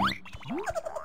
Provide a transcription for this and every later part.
ちょっと。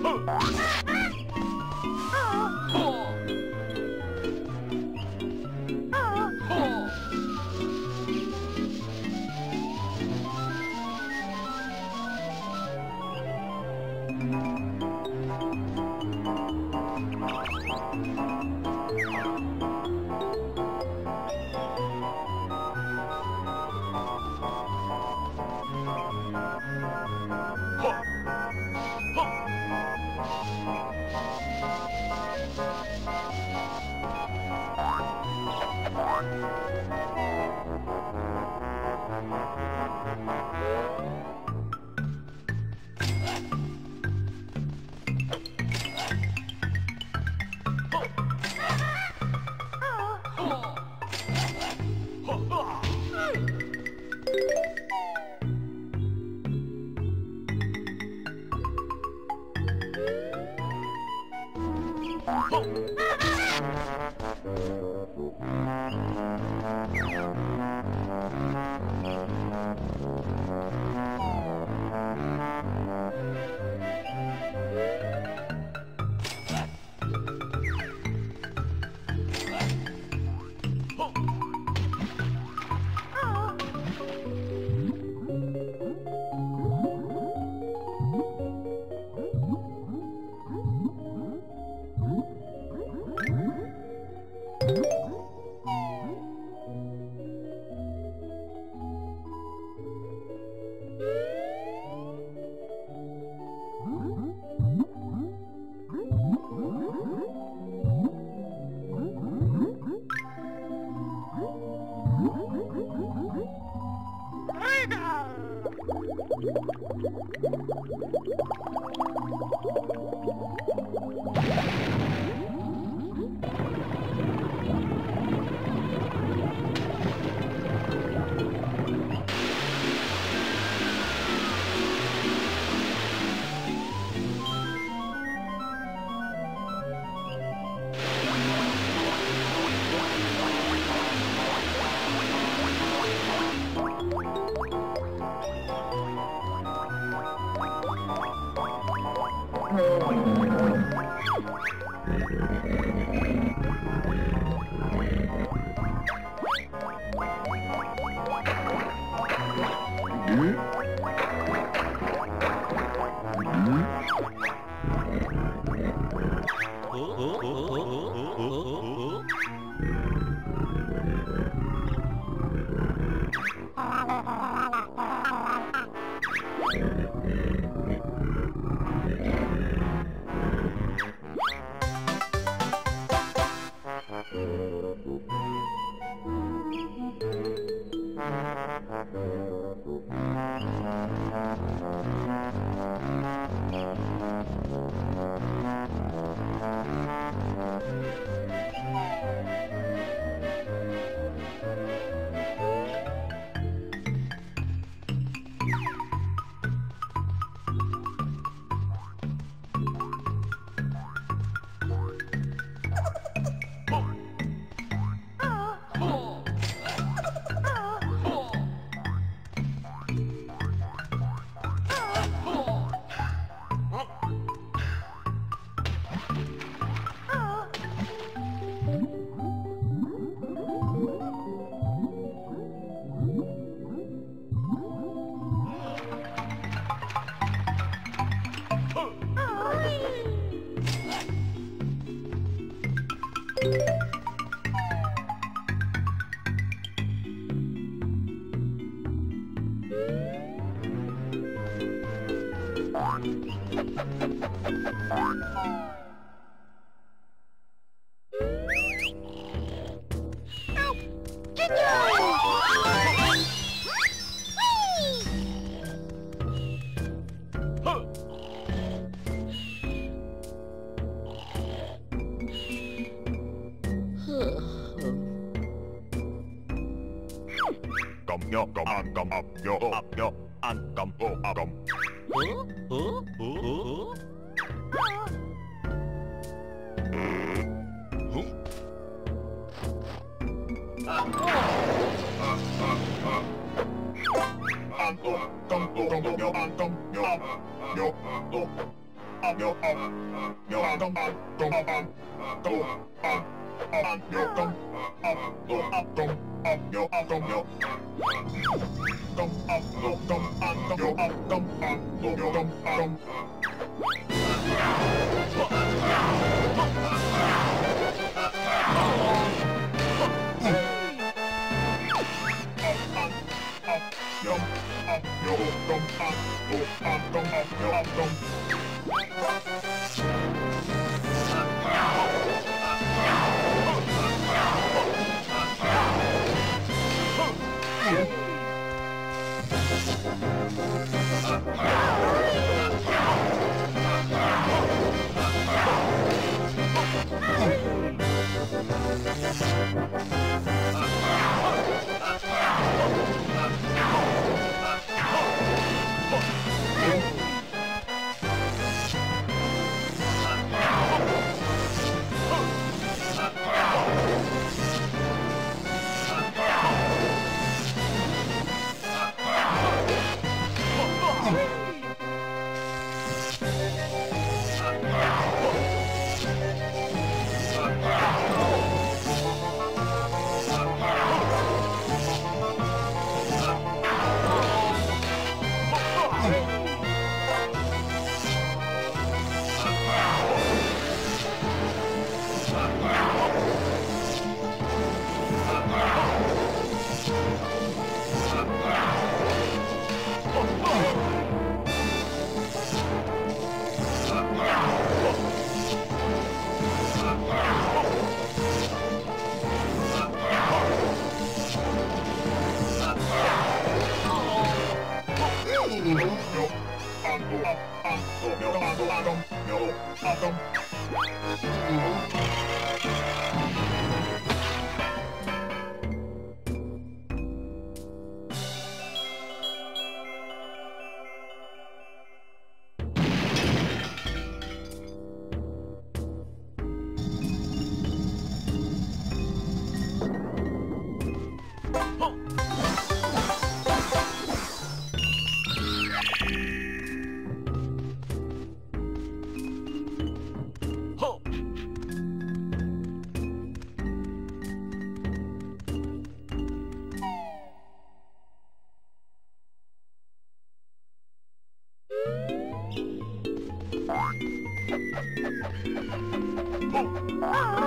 Huh! Thank you. Cầm an cầm ập nhо ập nho an cầm ô ập cầm Yo, don't, up, go, up, don't, up, go, up, don't. Uh, up, up, oh, no, I go at them, no, at them. Oh!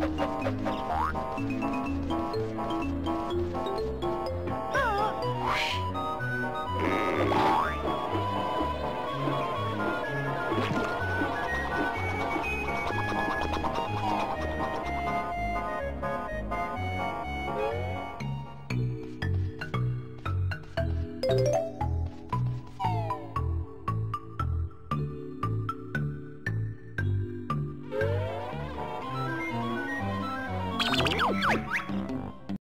Thank you.